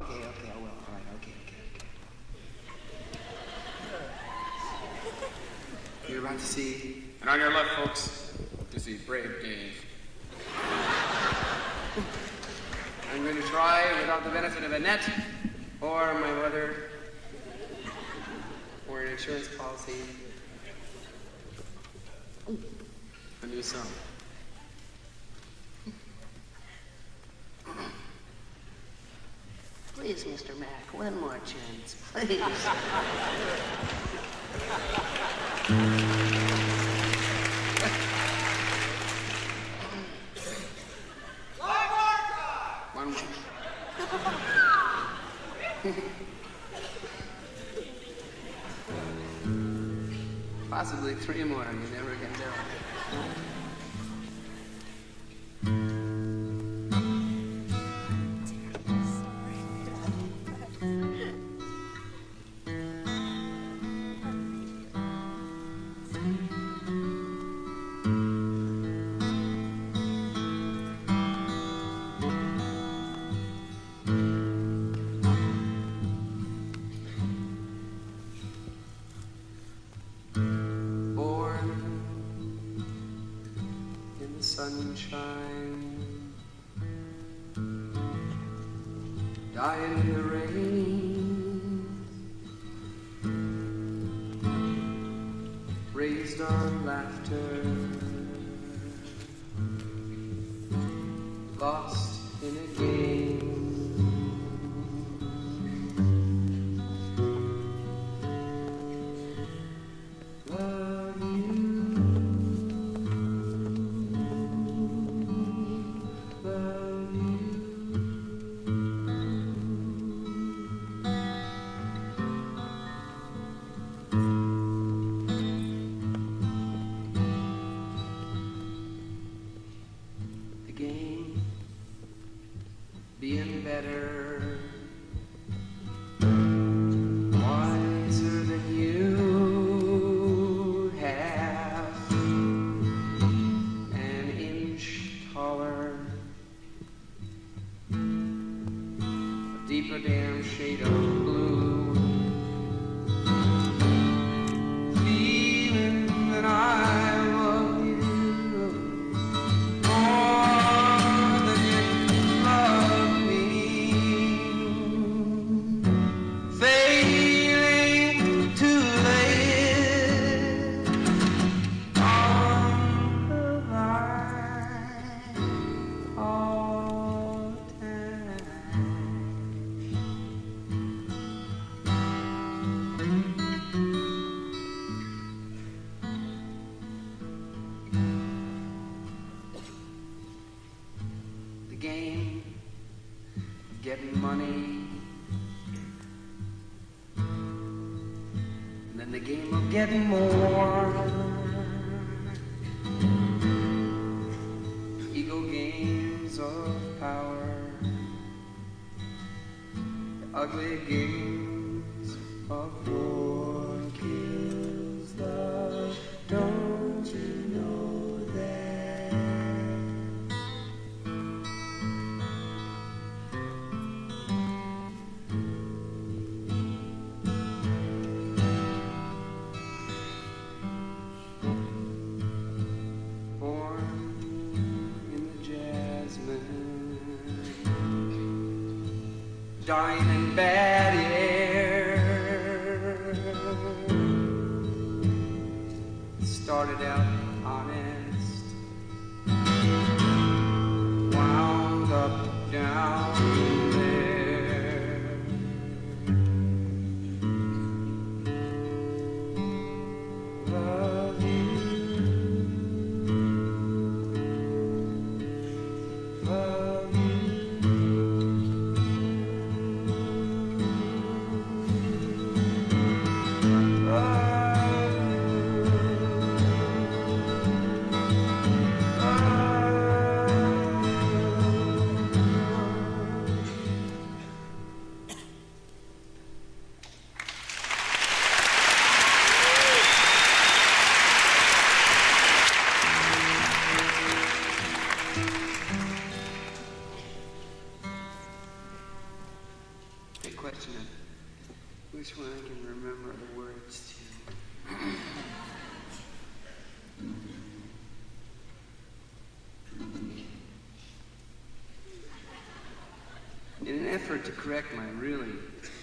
Okay, okay, I will. All right, okay, okay, okay. You're about to see. And on your left, folks, is see brave Dave. I'm going to try without the benefit of a net or my mother or an insurance policy. A new song. Please, Mr. Mack, one more chance, please. Possibly three more, you never sunshine, in the rain, raised on laughter, deeper damn shade of blue, getting money. And then the game of getting more. Dying in bad question of which one I can remember the words to. In an effort to correct my really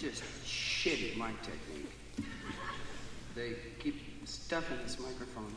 just shitty mic technique, they keep stuffing this microphone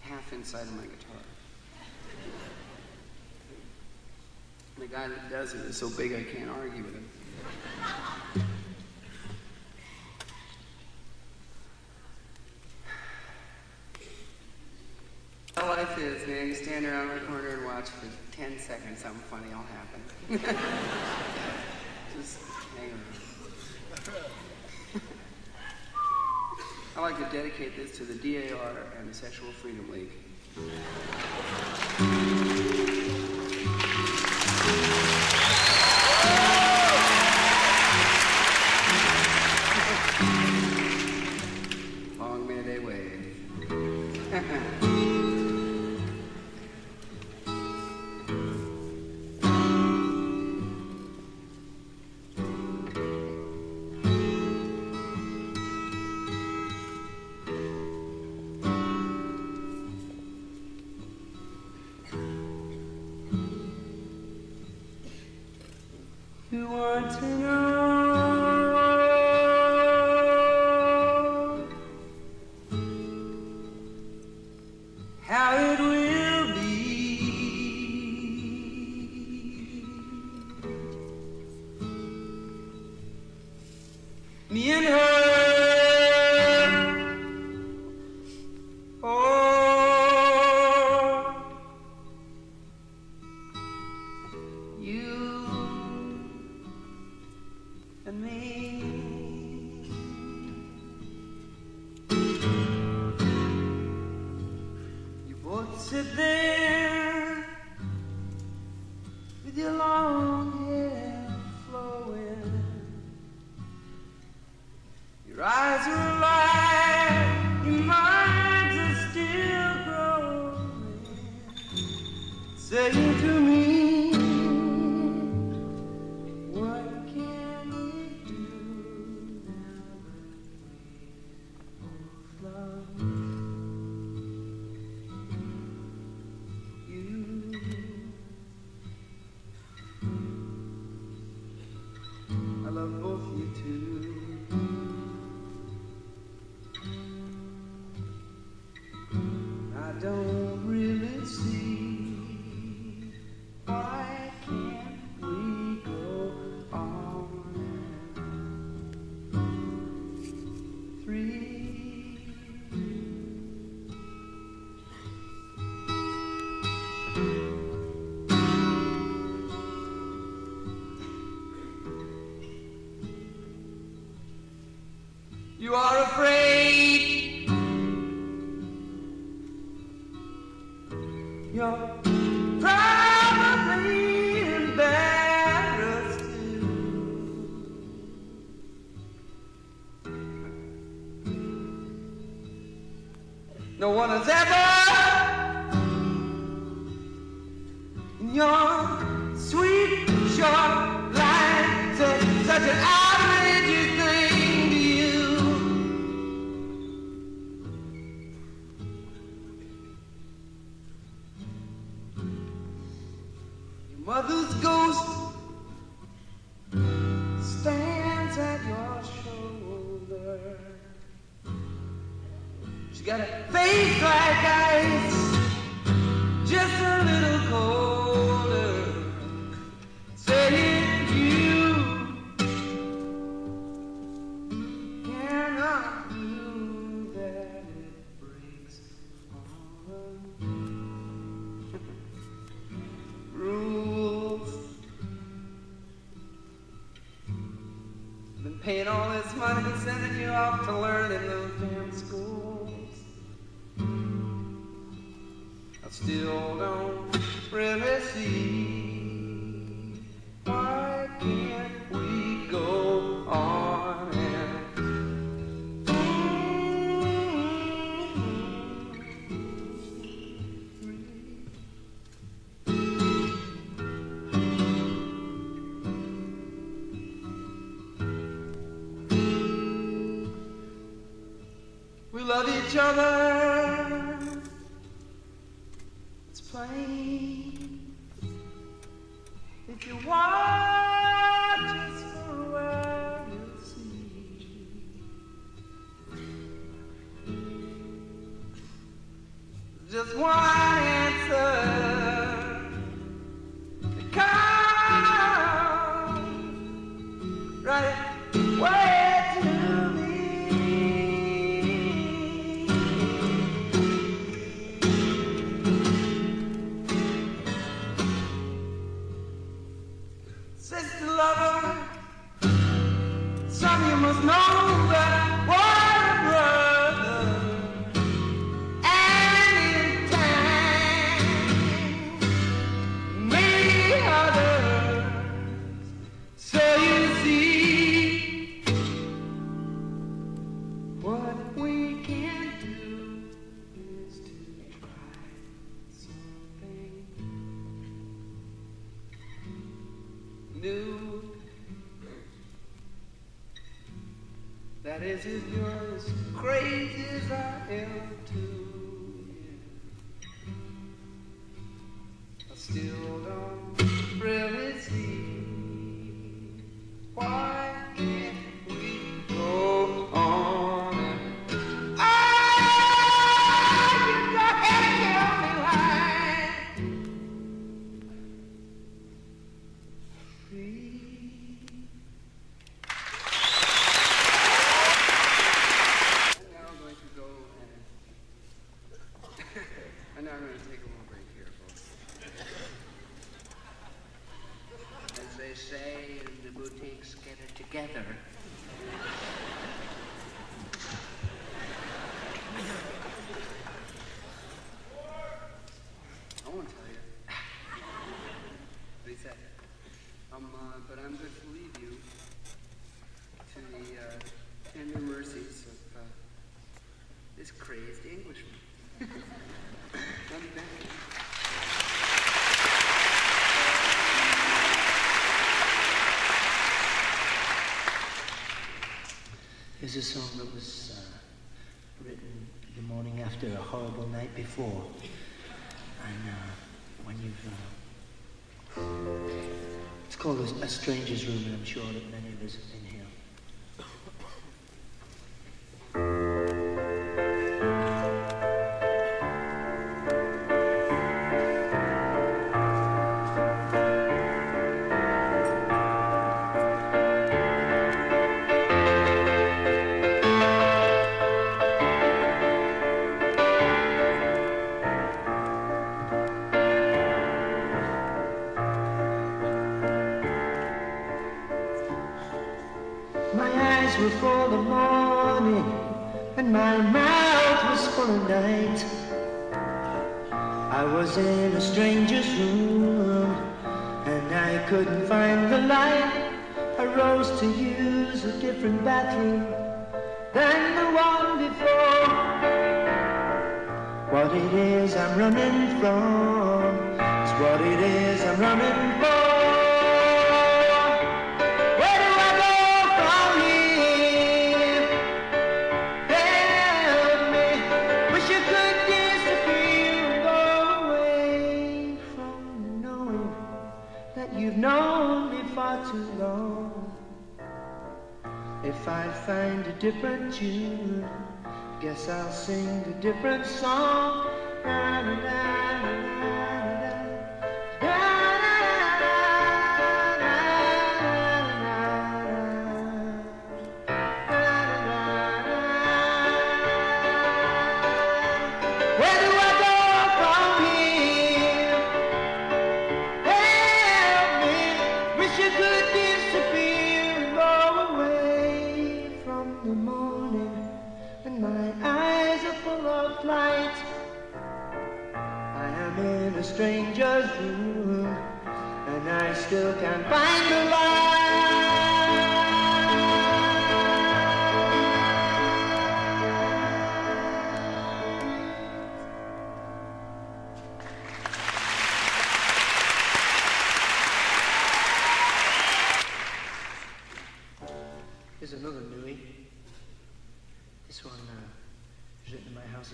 half inside of my guitar. The guy that does it is so big I can't argue with him. Is, man. You stand around the corner and watch for 10 seconds, something funny will happen. Just hang around. I'd like to dedicate this to the DAR and the Sexual Freedom League. You want to know such an each other. new that isn't yours, crazy as I am too. I still don't. is a song that was uh, written the morning after a horrible night before. And uh, when you've. Uh, it's called a, a Stranger's Room, and I'm sure that many of us have been here. what it is I'm running for. Where do I go from here? Help me. Wish you could disappear and go away from knowing that you've known me far too long. If I find a different tune, guess I'll sing a different song. Na, na, na.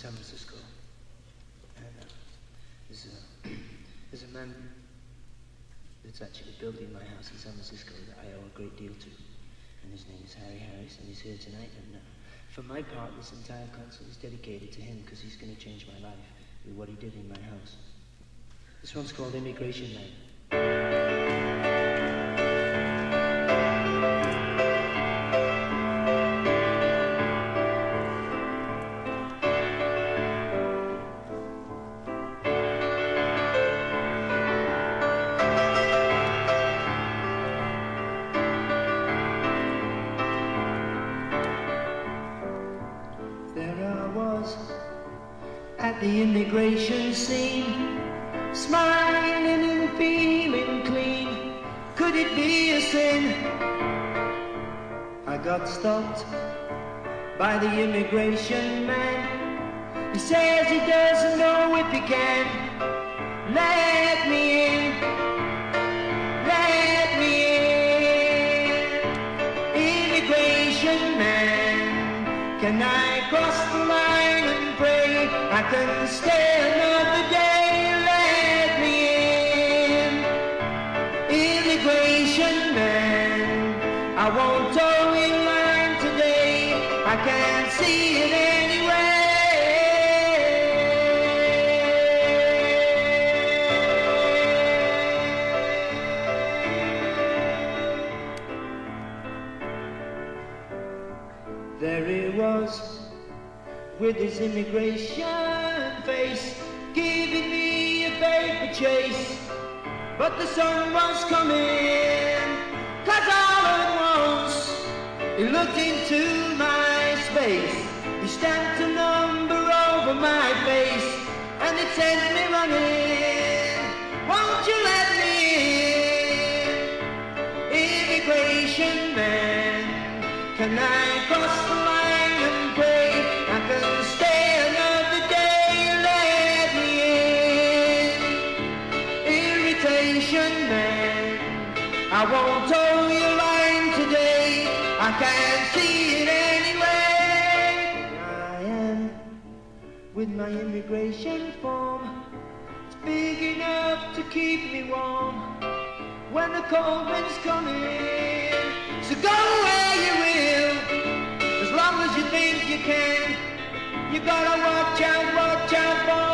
San Francisco. And uh, there's, a, there's a man that's actually building my house in San Francisco that I owe a great deal to. And his name is Harry Harris, and he's here tonight. And uh, for my part, this entire concert is dedicated to him because he's going to change my life with what he did in my house. This one's called Immigration Night. Got stopped by the immigration man. He says he doesn't know if he can let me in. Let me in. Immigration man, can I cross the line and pray? I can stay There he was with his immigration face, giving me a paper chase. But the sun was coming, cause all at once he looked into my space. He stamped a number over my face, and it sent me running. Irritation man, I won't toe your line today. I can't see it anyway. I am with my immigration form. It's big enough to keep me warm when the cold wind's coming. So go where you will, as long as you think you can. You gotta watch out, watch out for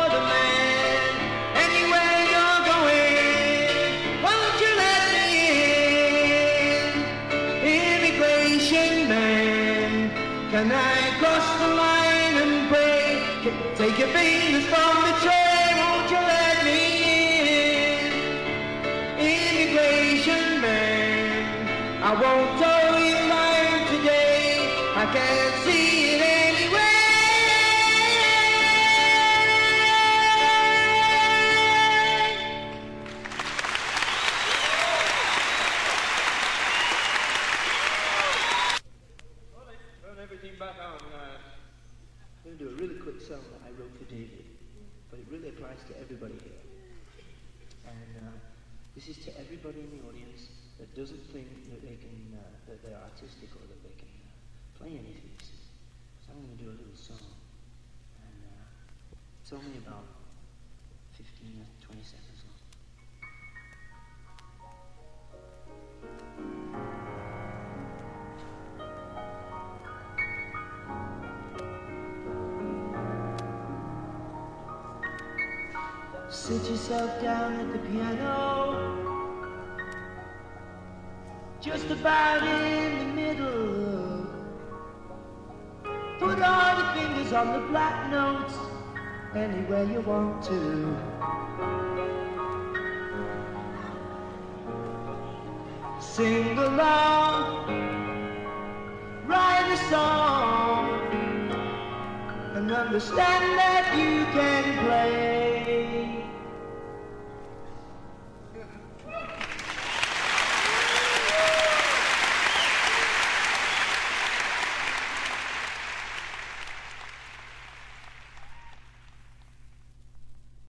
can I cross the line and pray? Take your fingers from the tray, won't you let me in? Immigration man, I won't And uh, this is to everybody in the audience that doesn't think that they can, uh, that they're artistic or that they can uh, play any of. So I'm going to do a little song, and uh, it's only about 15 or 20 seconds down at the piano, just about in the middle. Put all your fingers on the black notes, anywhere you want to. Sing along, write a song, and understand that you can play.